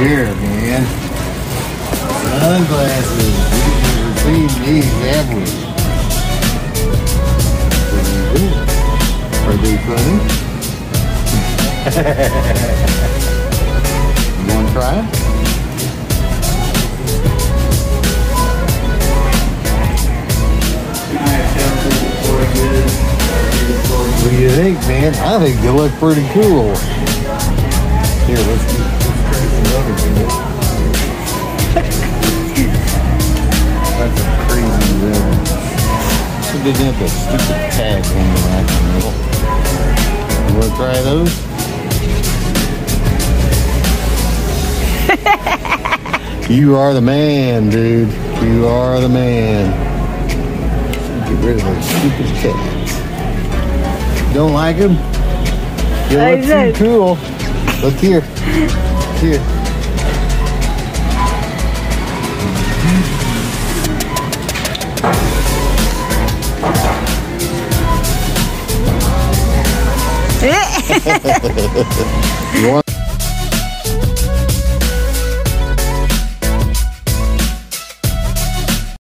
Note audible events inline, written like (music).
here, man. Sunglasses. We've never seen these, have we? Are they funny? (laughs) you want to try it? What do you think, man? I think they look pretty cool. That's a crazy red. It didn't have that stupid tag hanging around the middle. You want to try those? you are the man, dude. You are the man. Get rid of those stupid tags. Don't like them? You look too cool. Look here. Here. 诶嘿嘿嘿嘿嘿嘿嘿